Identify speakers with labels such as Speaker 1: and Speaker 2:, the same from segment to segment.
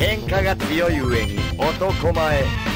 Speaker 1: 喧嘩が強い上に男前。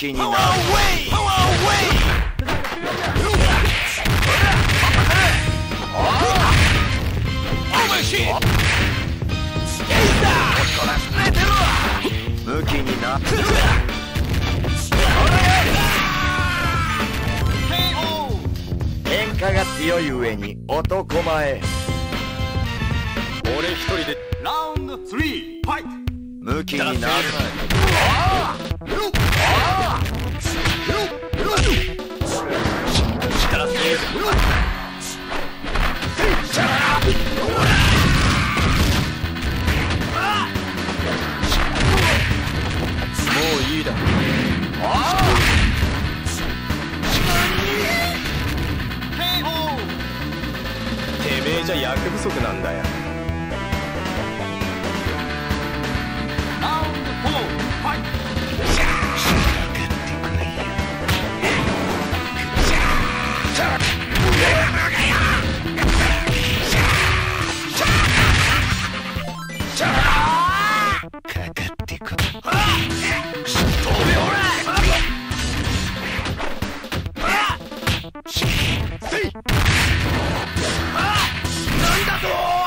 Speaker 2: течение ち
Speaker 1: ゃ役不足なん
Speaker 3: だ
Speaker 1: よ。
Speaker 2: Fuck off!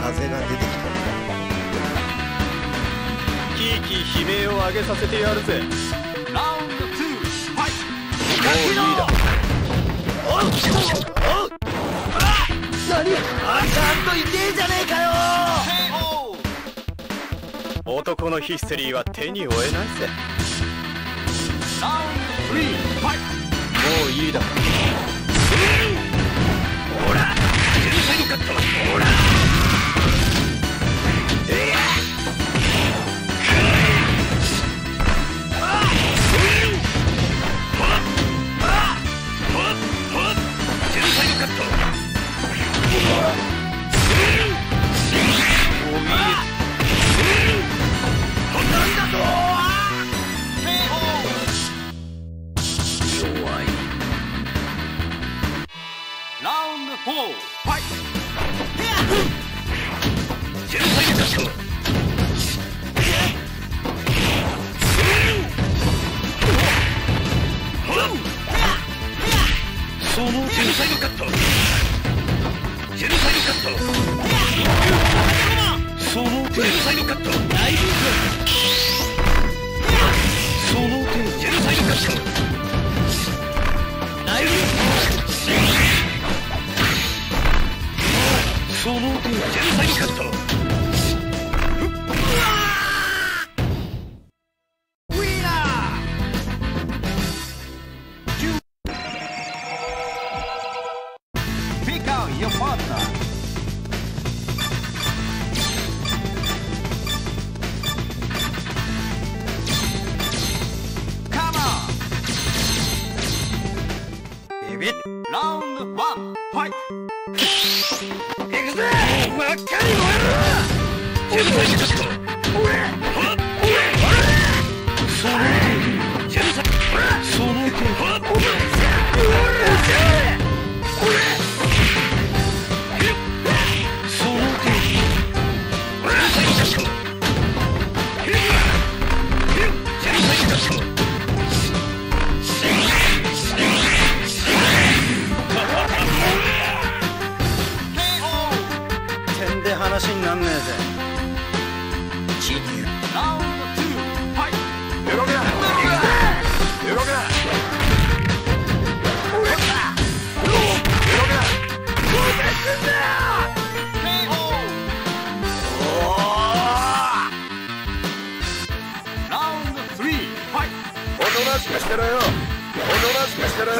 Speaker 3: 風が出てきた。キー
Speaker 2: キー悲
Speaker 3: 鳴を上げさせてやるぜ。ラウンド2
Speaker 1: もういいだ
Speaker 3: おっおっ。何？あちゃんと
Speaker 1: 痛えじゃ
Speaker 3: ねえか
Speaker 1: よ。
Speaker 4: 男の
Speaker 5: ヒステリーは手に負えないぜ。
Speaker 4: ラウンド3ファイト
Speaker 1: もうい
Speaker 3: い
Speaker 1: だ。ろほら。かほら。Let's. して
Speaker 4: ろよ。
Speaker 2: おとなしくして
Speaker 1: ろよ。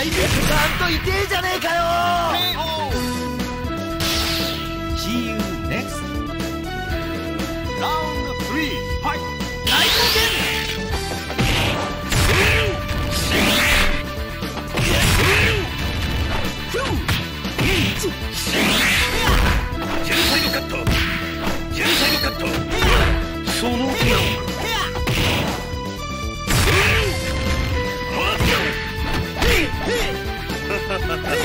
Speaker 6: 相ちゃんといてえじゃねえかよ。See you next.
Speaker 7: Round
Speaker 1: 3のカットのカットその手
Speaker 6: 弱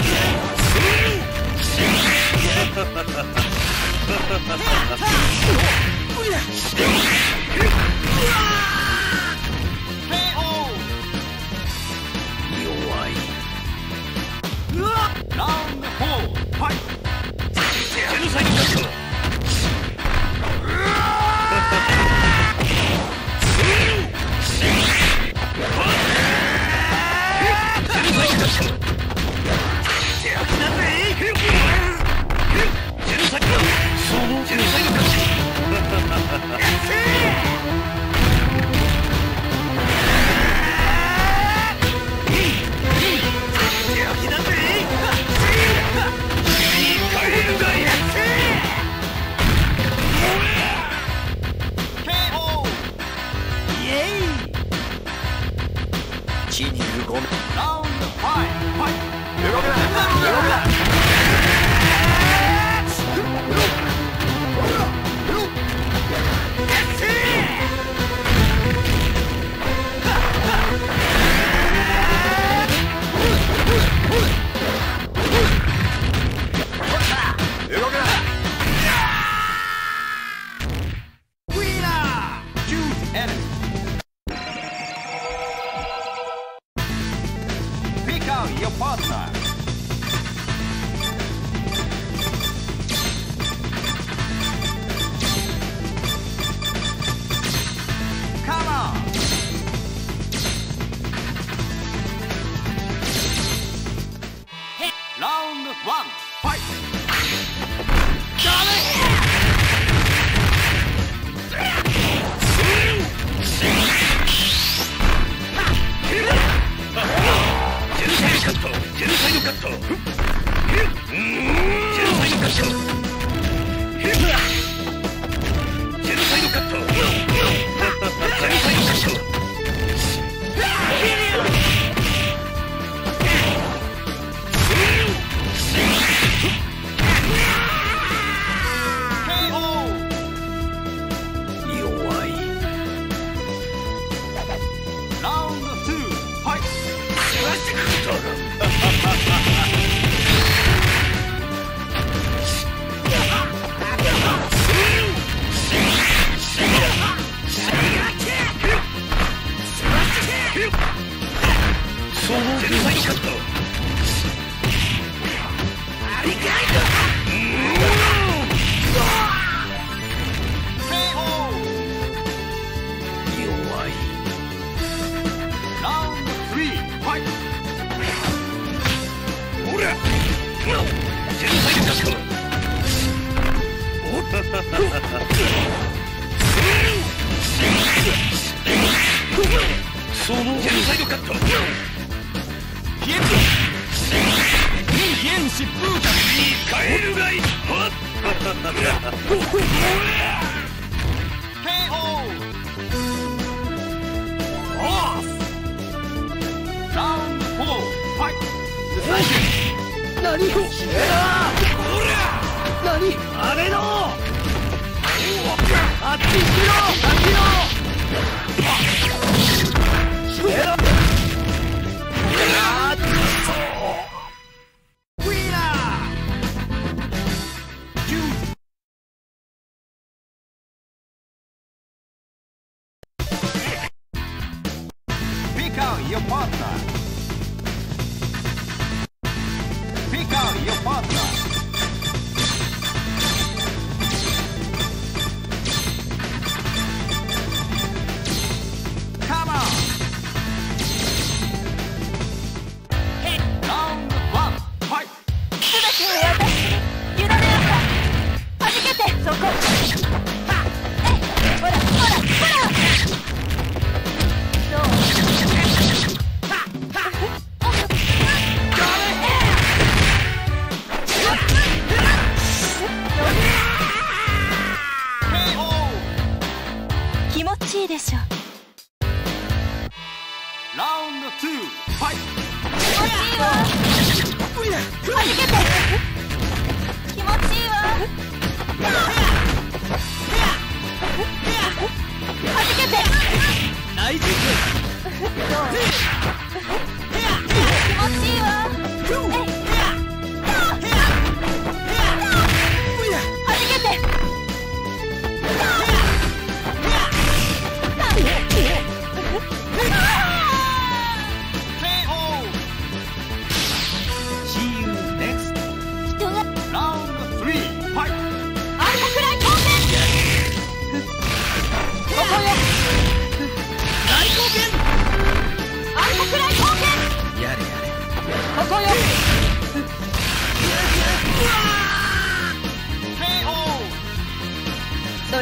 Speaker 6: い。
Speaker 7: ラウン
Speaker 1: ド4ファイトジェノサイド
Speaker 6: 地にいるゴミ
Speaker 3: ラウ
Speaker 1: ン
Speaker 3: ド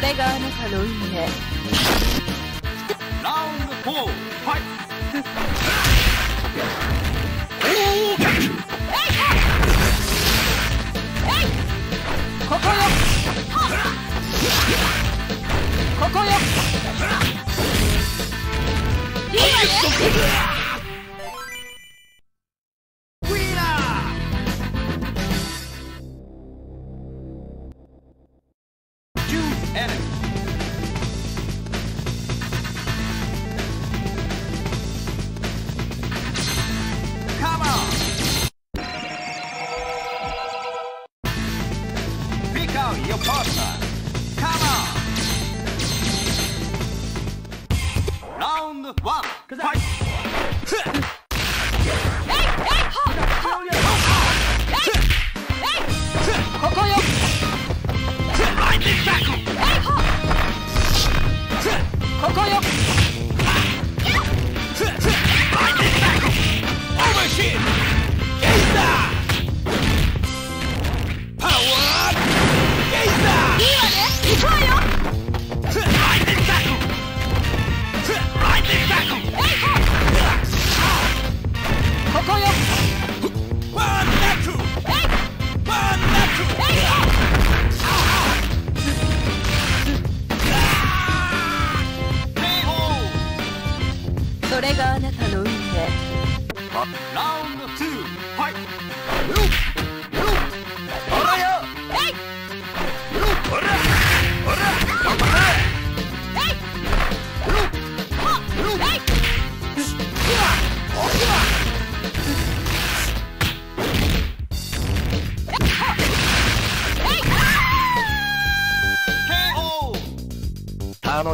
Speaker 3: れ
Speaker 1: があなたの運命。ラ
Speaker 3: ウ
Speaker 8: ンド4ファイト。
Speaker 1: ここよここよいいわね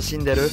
Speaker 3: 楽しんでる？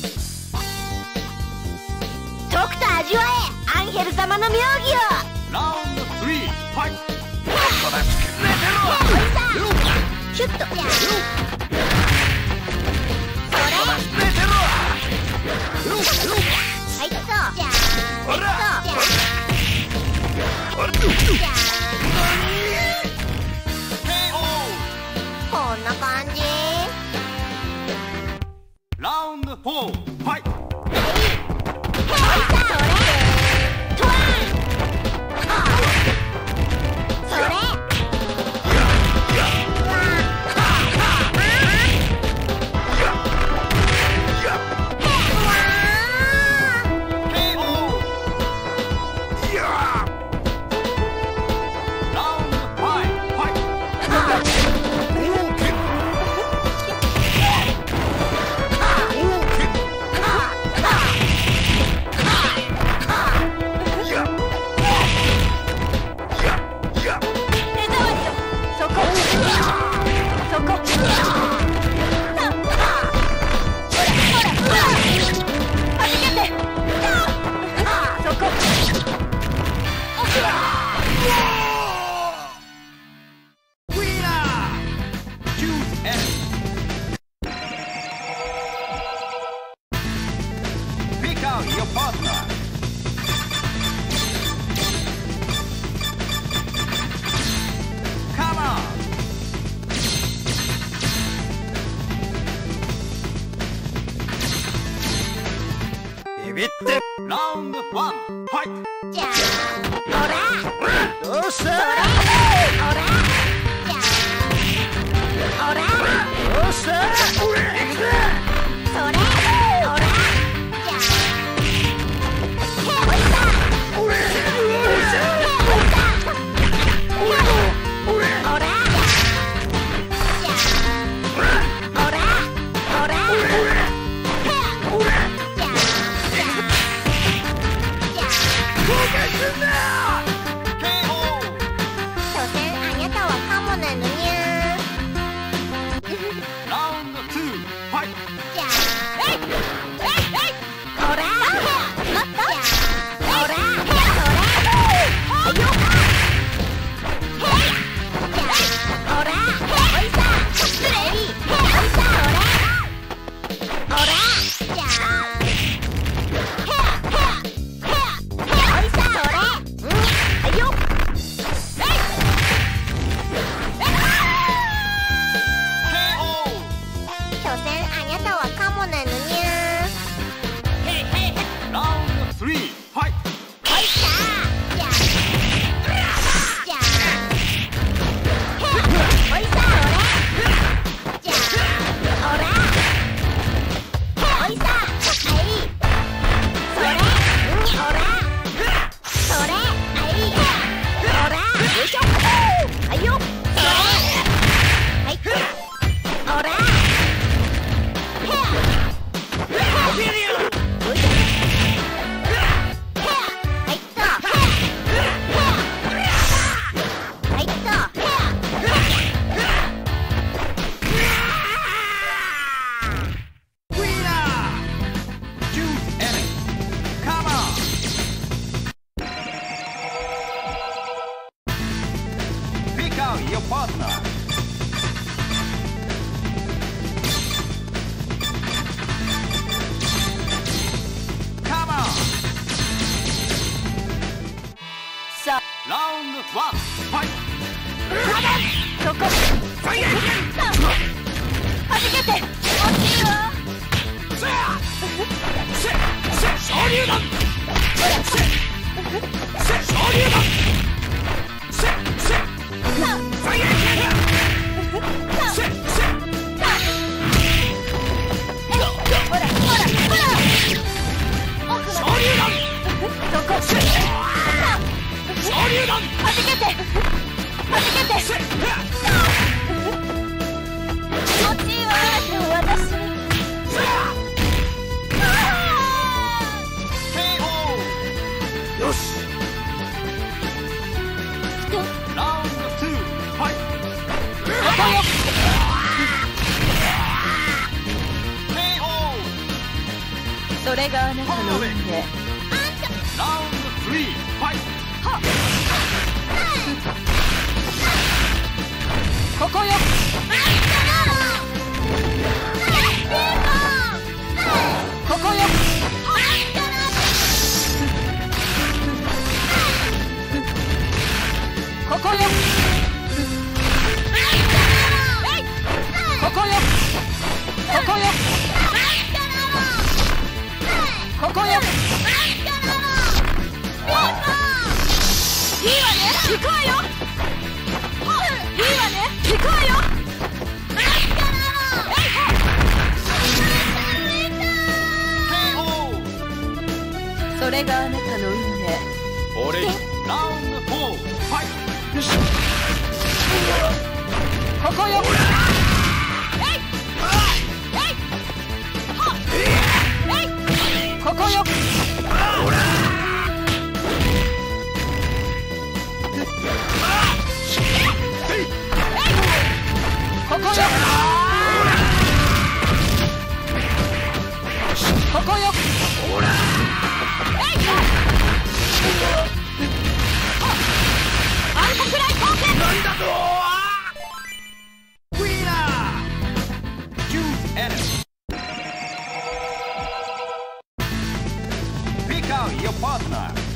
Speaker 1: Japan.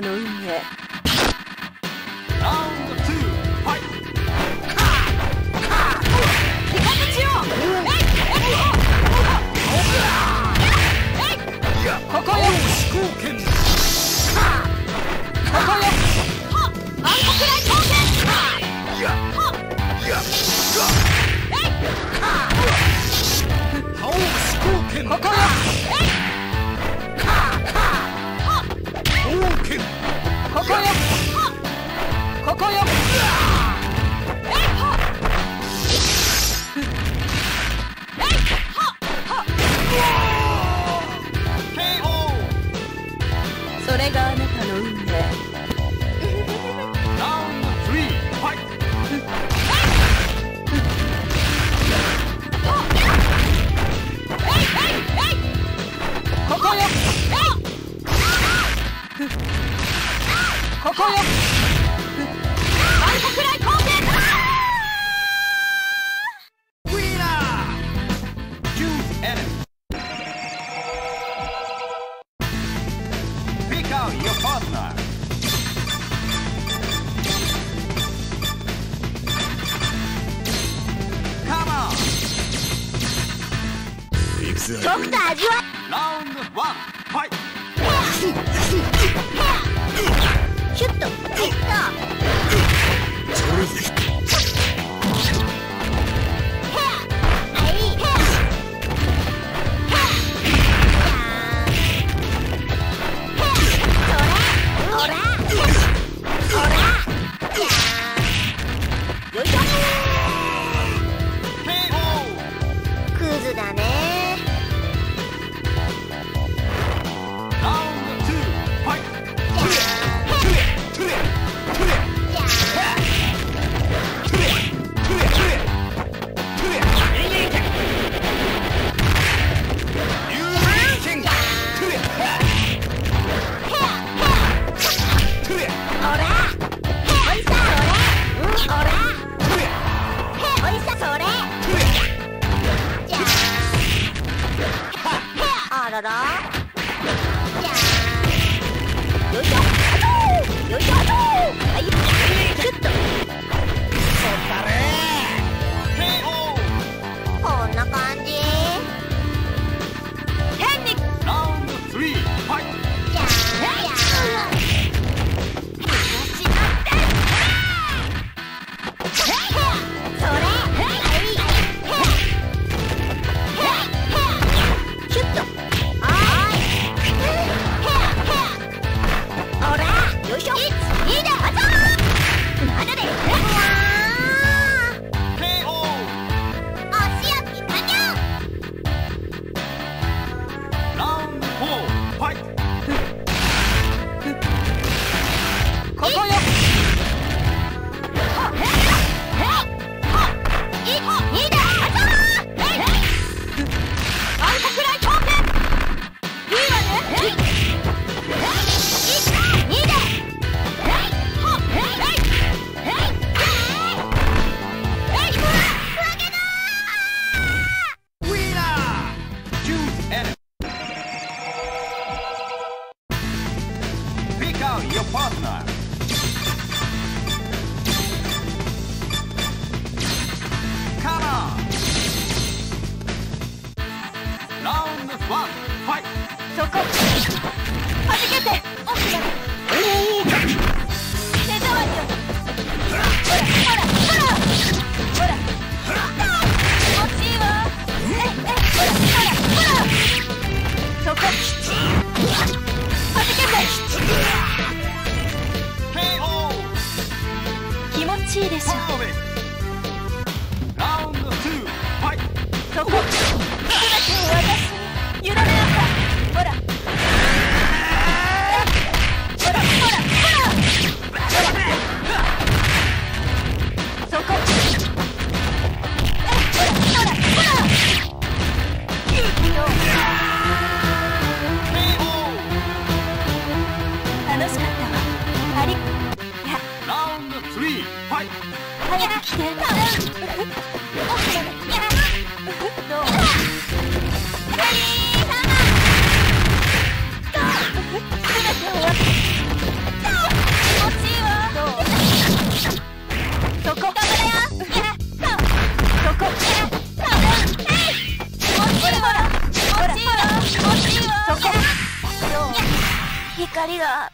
Speaker 1: れ
Speaker 3: が光が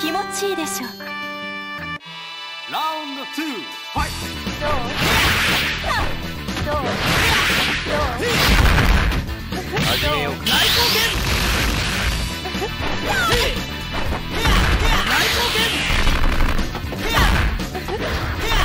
Speaker 3: 気持ちいいでしょ
Speaker 9: ラウンド
Speaker 2: 2
Speaker 5: 始めようか。
Speaker 2: 内光剣内光剣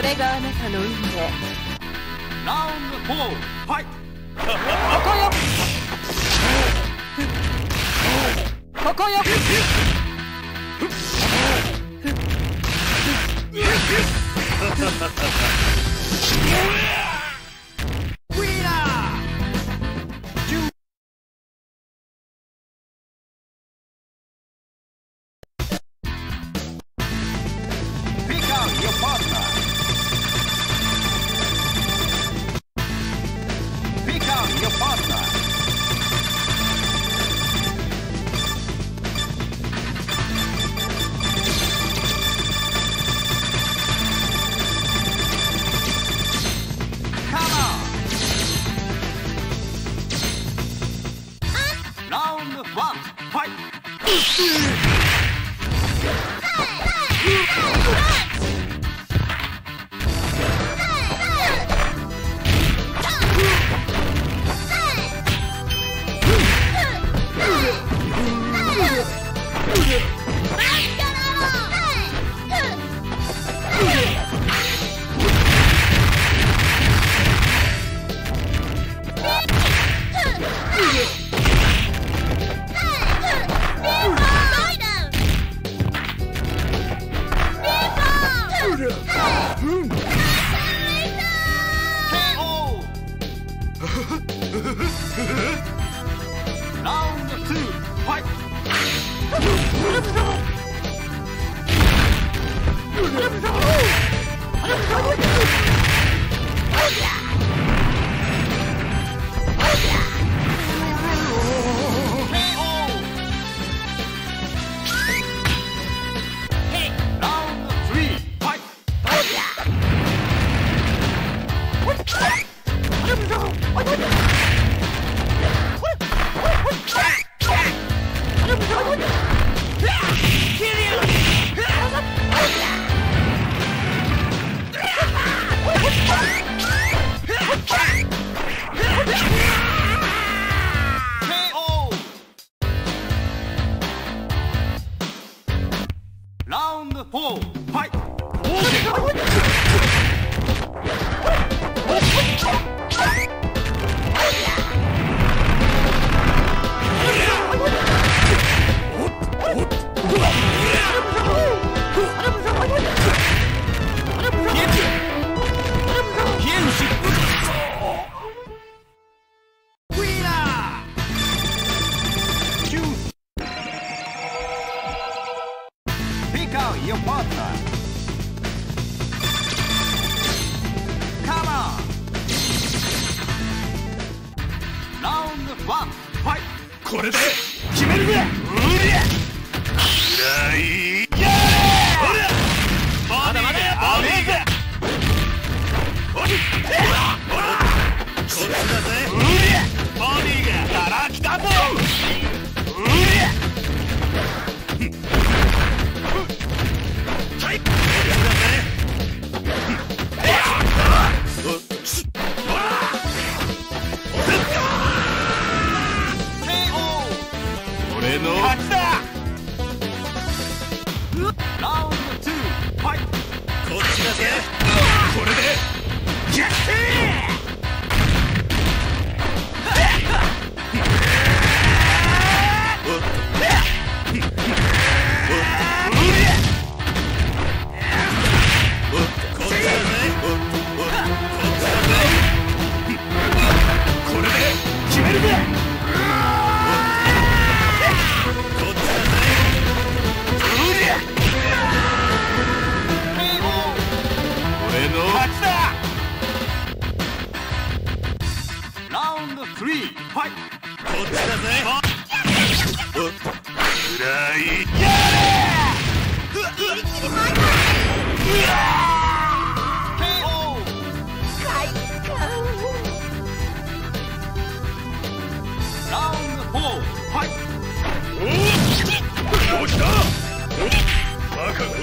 Speaker 2: それがあなたの運命。
Speaker 1: ラウンド4ファイト
Speaker 2: ここよここよだうん
Speaker 1: Round two, fight!
Speaker 2: Oh!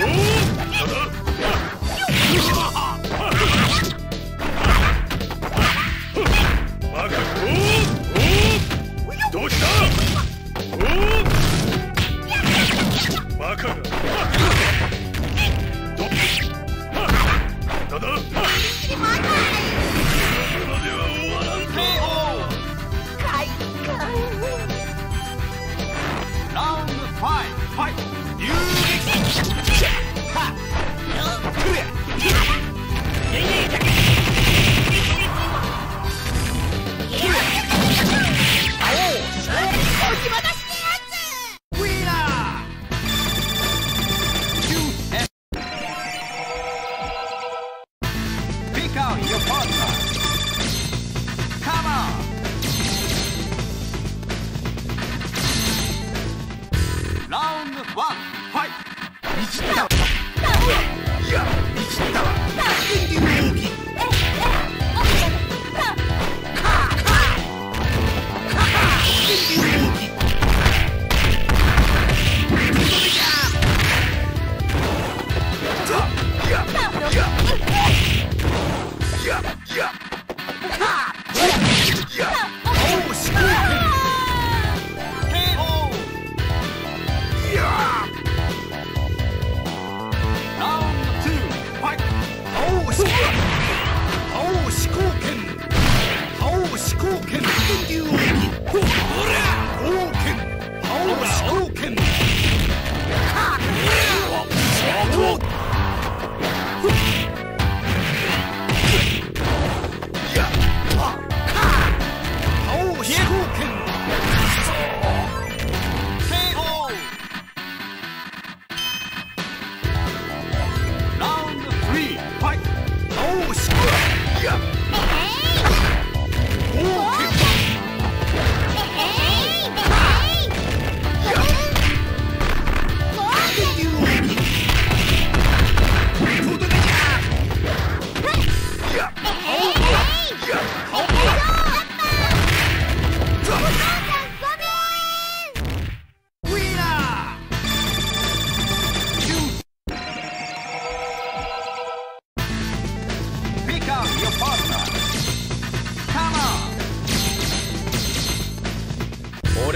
Speaker 2: Ooh.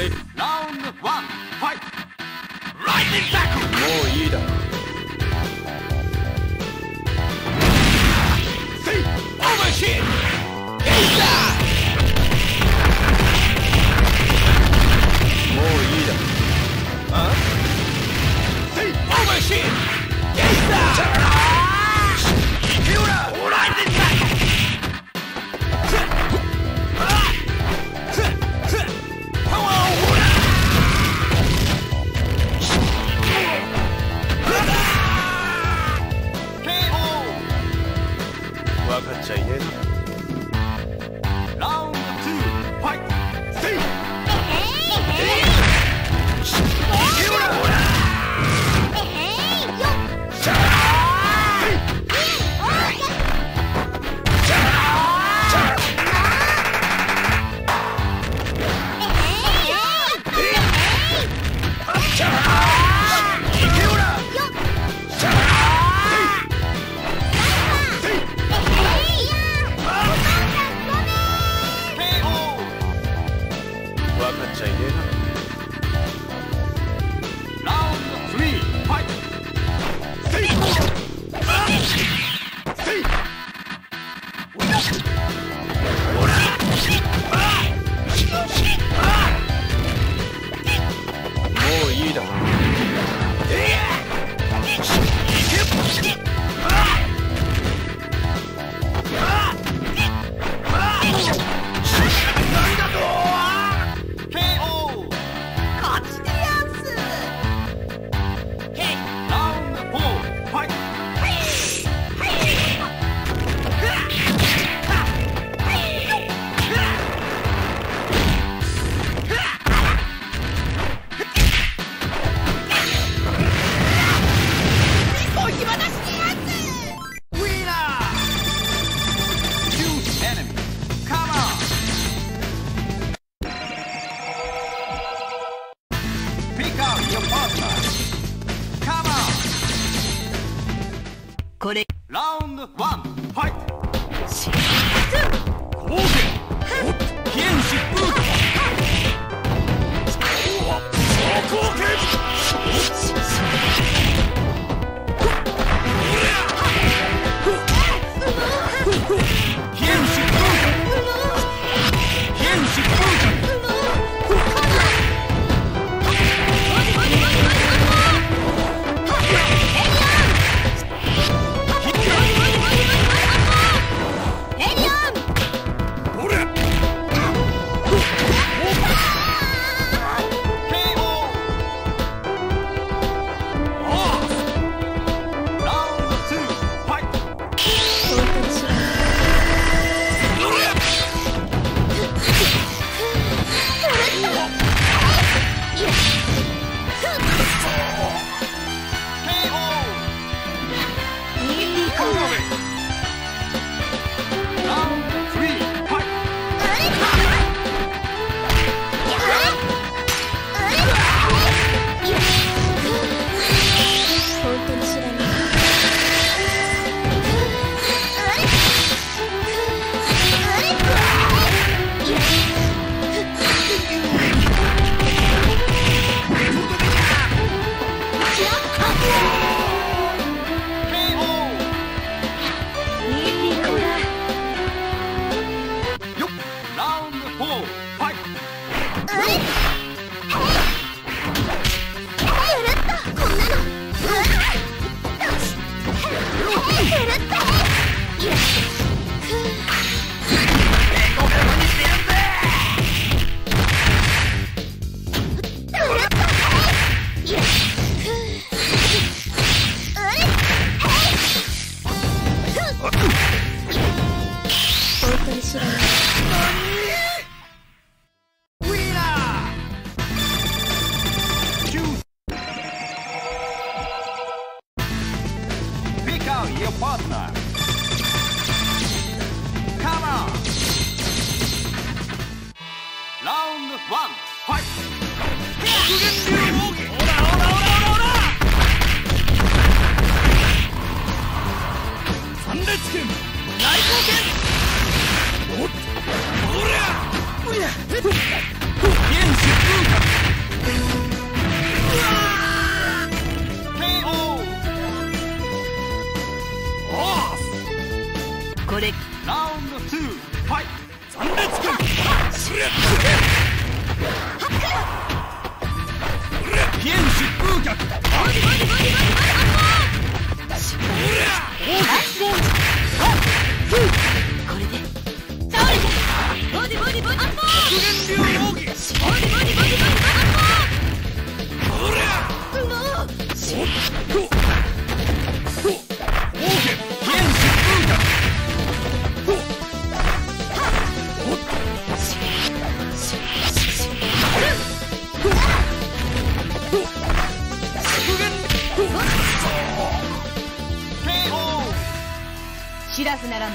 Speaker 1: ラウンド1ファイト。
Speaker 2: ライィングタック
Speaker 6: もういいだ。
Speaker 2: セイオーバーシーエイザー
Speaker 6: もういいだあ
Speaker 2: セイオーバーシーエイザー
Speaker 6: 对因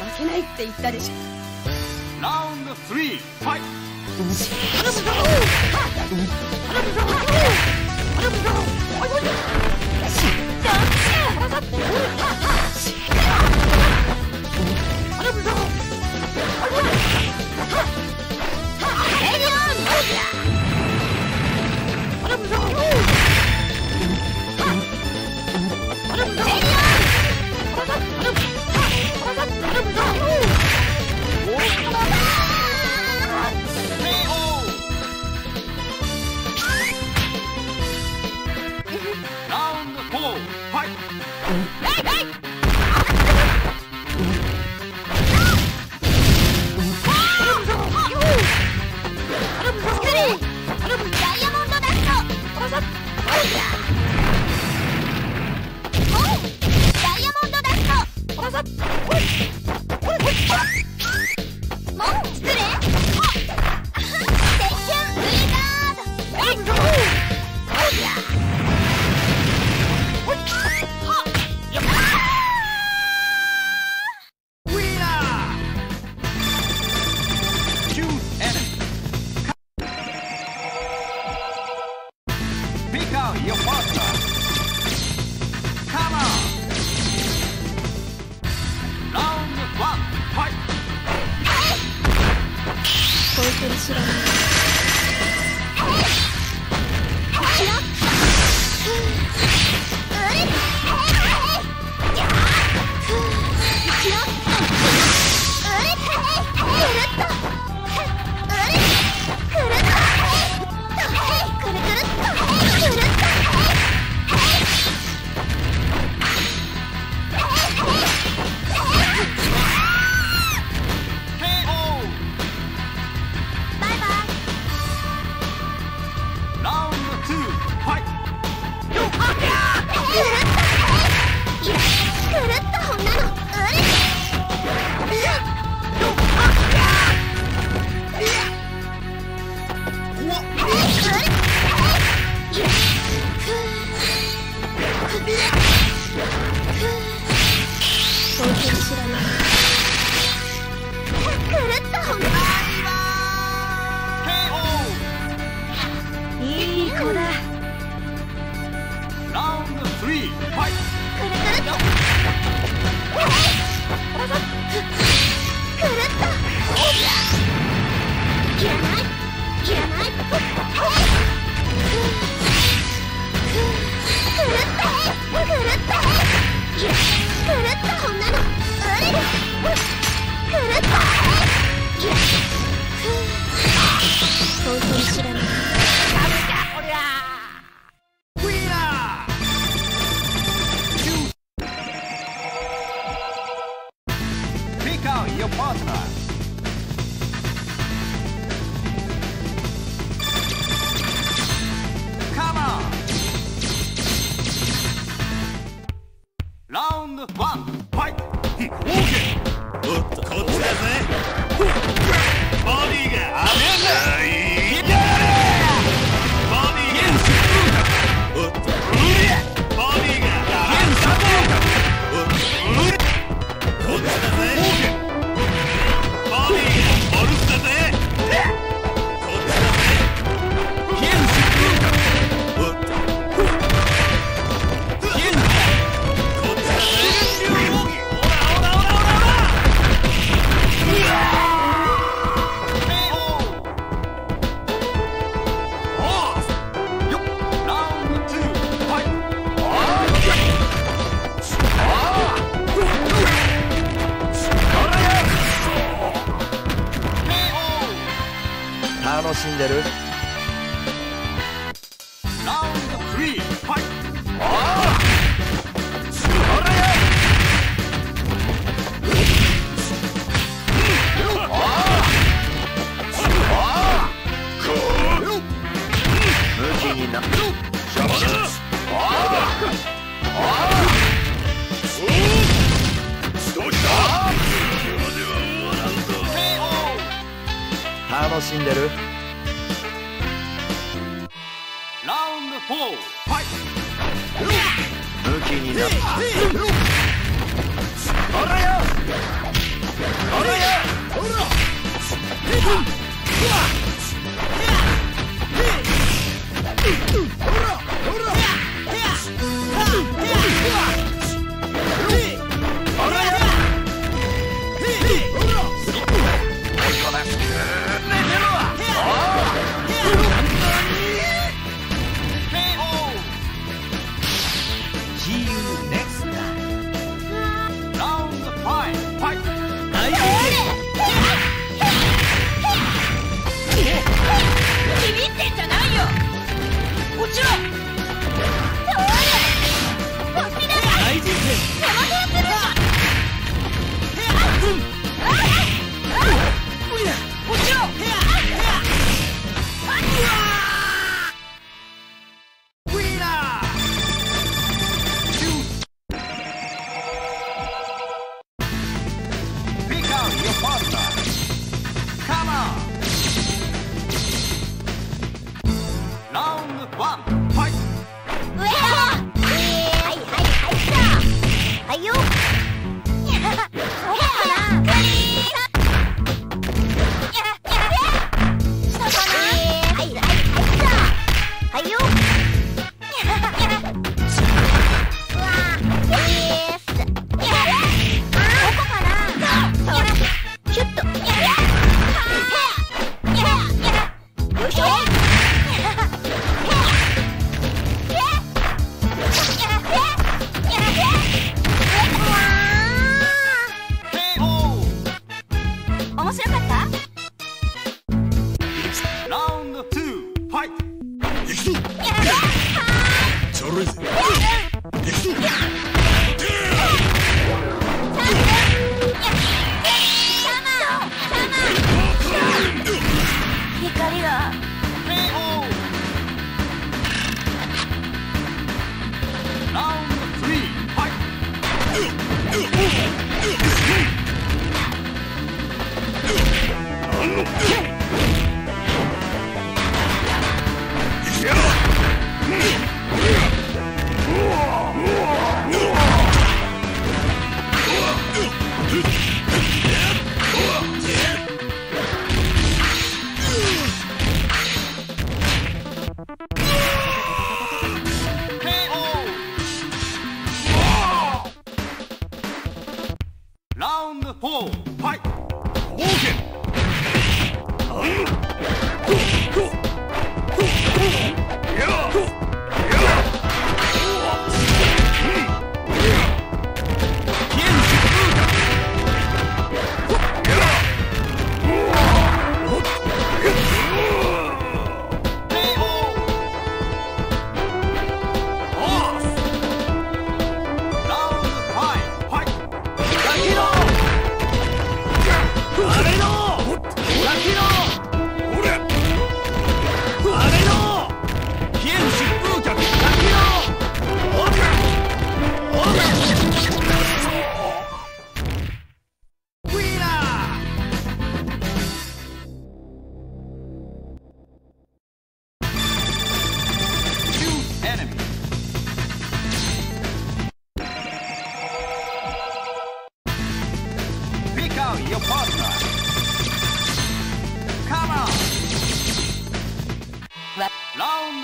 Speaker 6: 負けな
Speaker 2: いって言っ
Speaker 6: たでしょ。
Speaker 1: ラウンド
Speaker 3: 3ファイト Yeah.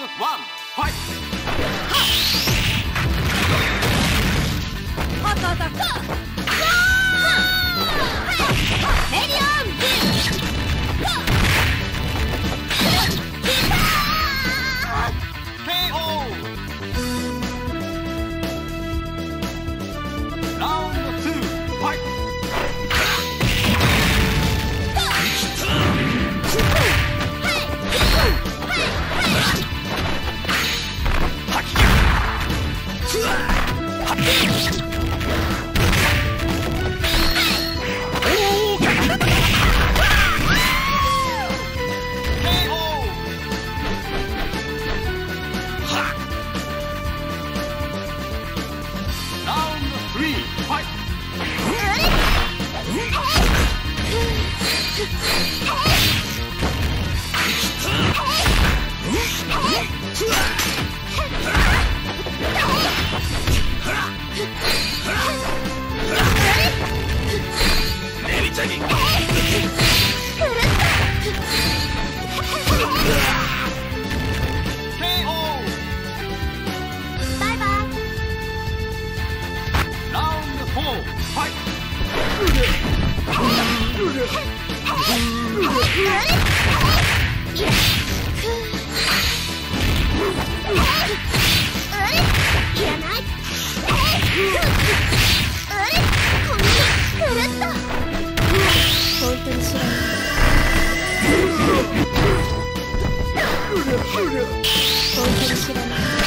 Speaker 3: ン
Speaker 2: グバ本当に知らない